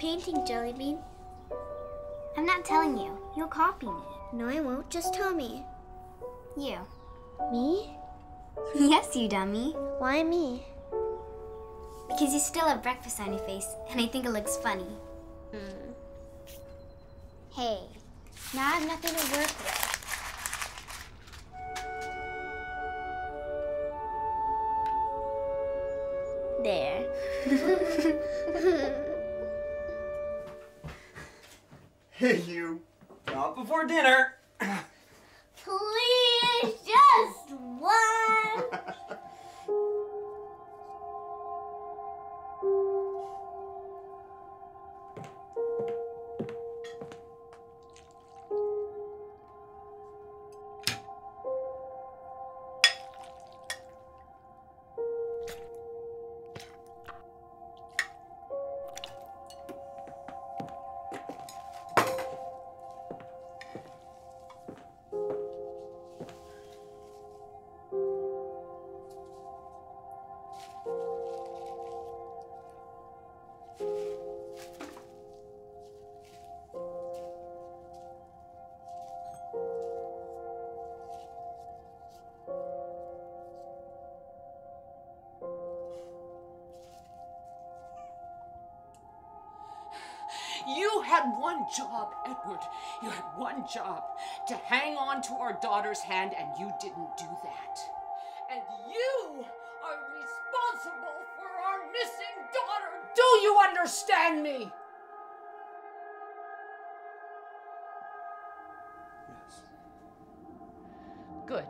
What are you painting, Jellybean? I'm not telling you. You'll copy me. No, I won't. Just tell me. You. Me? yes, you dummy. Why me? Because you still have breakfast on your face, and I think it looks funny. Hmm. Hey, now I have nothing to work with. There. you. Not before dinner. Please, had one job, Edward. You had one job to hang on to our daughter's hand, and you didn't do that. And you are responsible for our missing daughter. Do you understand me? Yes. Good.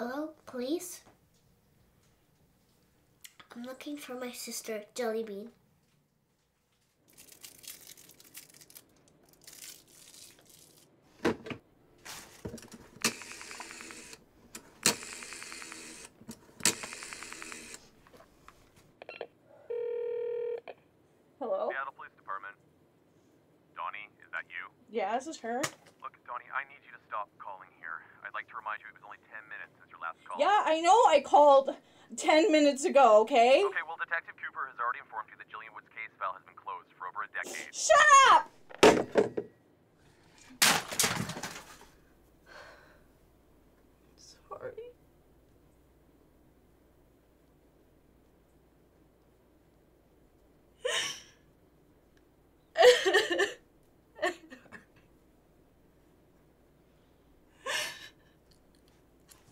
Hello, police? I'm looking for my sister, Jellybean. Hello? Seattle Police Department. Donnie, is that you? Yeah, this is her. Look, Donnie, I need you to stop calling here. I'd like to remind you it was only 10 minutes since your last call. Yeah, I know I called 10 minutes ago, okay? Okay, well, Detective Cooper has already informed you that Jillian Wood's case file has been closed for over a decade. Shut up! Sorry.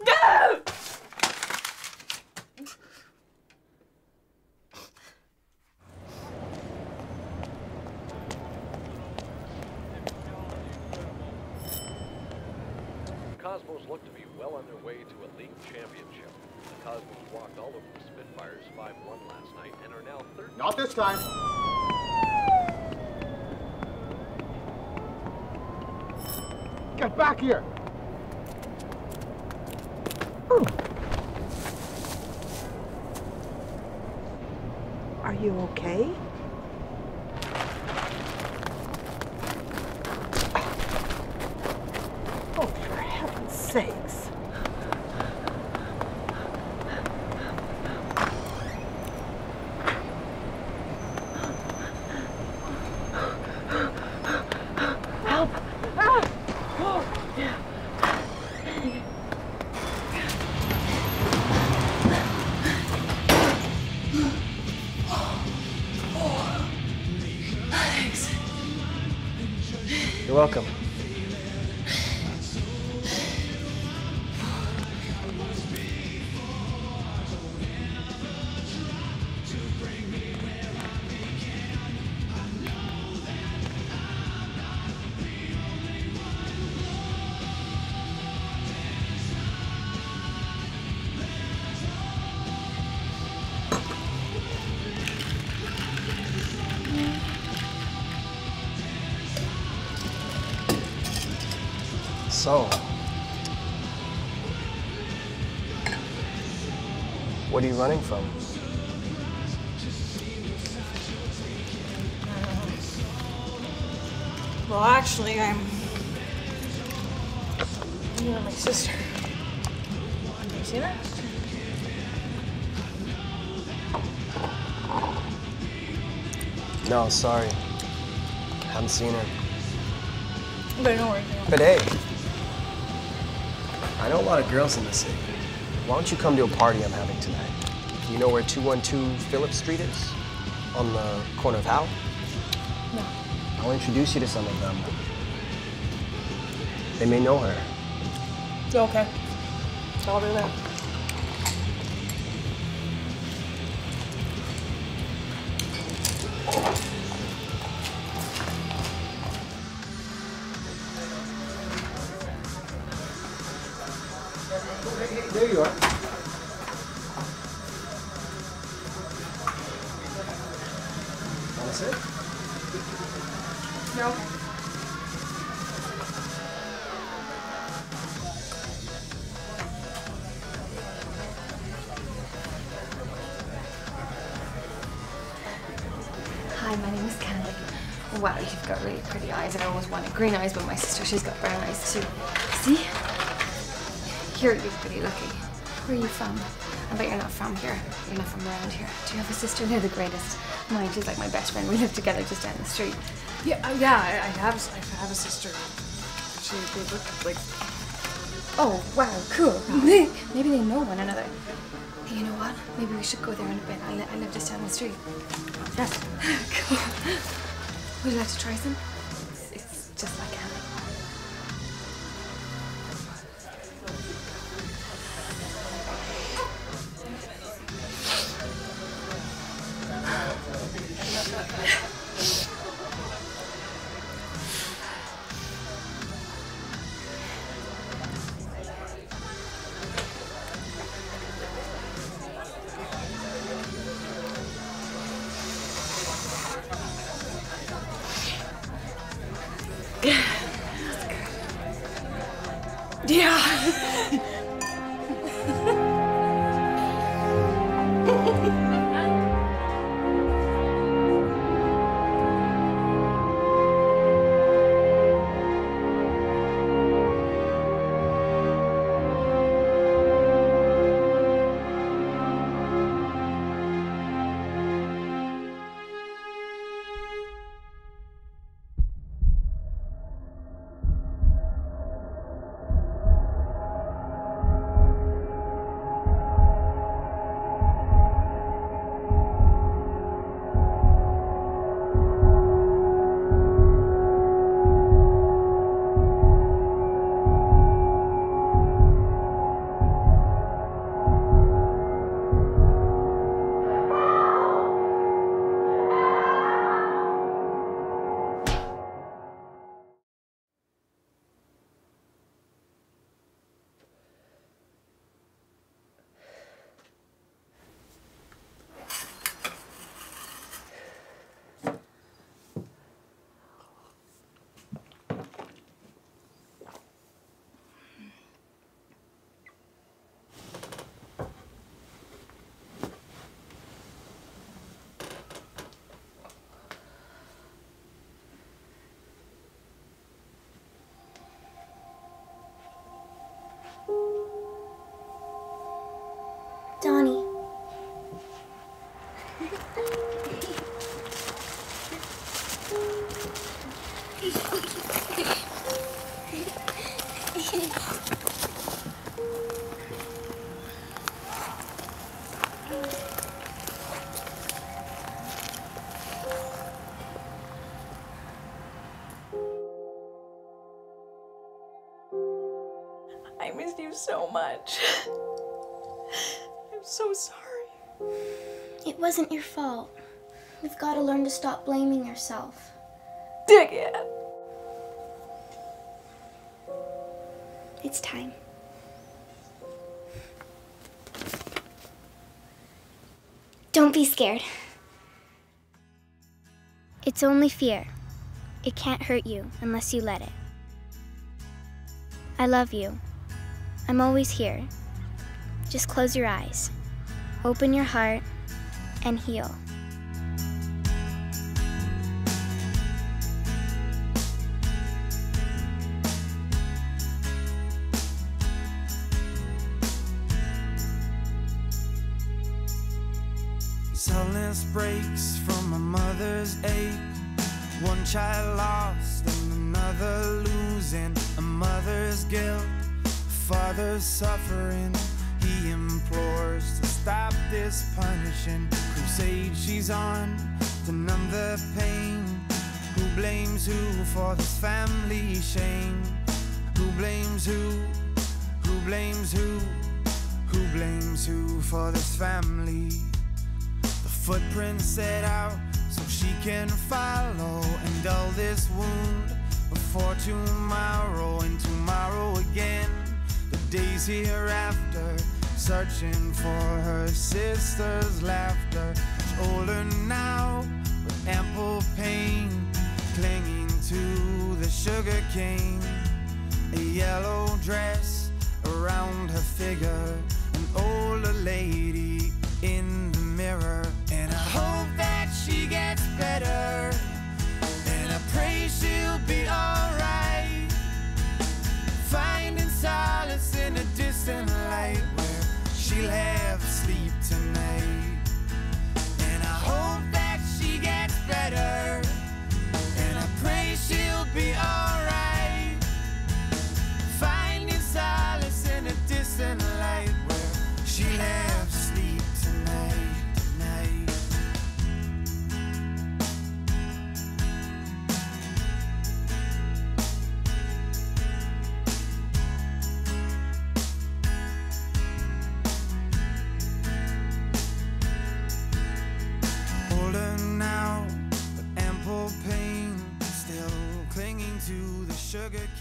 No! The Cosmos look to be well on their way to a league championship. The Cosmos walked all over the Spitfires 5-1 last night and are now third. Not this time. Get back here. Are you okay? So, what are you running from? Well, actually, I'm. You know, my sister. You seen her? No, sorry. Haven't seen her. But I know where you are. But hey, I know a lot of girls in the city. Why don't you come to a party I'm having tonight? You know where 212 Phillips Street is? On the corner of Howe? No. I'll introduce you to some of them. They may know her. Okay. I'll do that. There you are. To sit? No. Hi, my name is Candy. Wow, you've got really pretty eyes. I always wanted green eyes, but my sister, she's got brown eyes too. See? You're really pretty lucky. Where are you from? I bet you're not from here. You're not from around here. Do you have a sister? They're the greatest. Mine, she's like my best friend. We live together just down the street. Yeah, uh, yeah, I, I have, I have a sister. She, they look like. Oh, wow, cool. Maybe they know one another. Hey, you know what? Maybe we should go there in a bit. I, li- I live just down the street. Yes. cool. Would you like to try some? It's, it's just like I missed you so much. I'm so sorry. It wasn't your fault. You've got to learn to stop blaming yourself. Dig it! It's time. Don't be scared. It's only fear. It can't hurt you unless you let it. I love you. I'm always here. Just close your eyes, open your heart, and heal. Silence breaks from a mother's ache. One child lost and another losing. A mother's guilt, father's suffering. He implores this punishing crusade she's on to numb the pain. Who blames who for this family shame? Who blames who? Who blames who? Who blames who for this family? The footprints set out so she can follow and dull this wound before tomorrow and tomorrow again. The days hereafter, searching for her sister's laughter. She's older now with ample pain, clinging to the sugar cane. A yellow dress around her figure, an older lady in the mirror. And I hope that she gets better. And I pray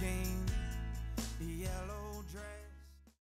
pain,